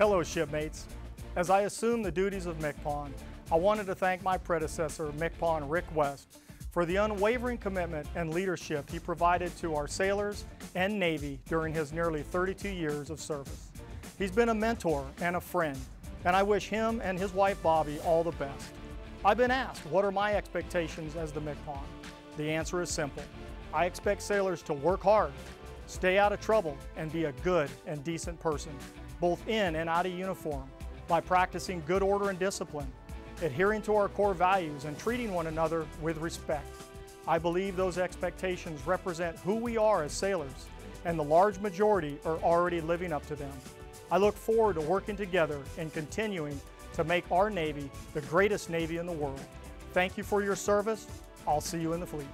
Hello, shipmates. As I assume the duties of MCPON, I wanted to thank my predecessor, MCPON Rick West, for the unwavering commitment and leadership he provided to our sailors and Navy during his nearly 32 years of service. He's been a mentor and a friend, and I wish him and his wife Bobbi all the best. I've been asked, what are my expectations as the MCPON? The answer is simple. I expect sailors to work hard, stay out of trouble, and be a good and decent person, both in and out of uniform, by practicing good order and discipline, adhering to our core values, and treating one another with respect. I believe those expectations represent who we are as sailors, and the large majority are already living up to them. I look forward to working together and continuing to make our Navy the greatest Navy in the world. Thank you for your service. I'll see you in the fleet.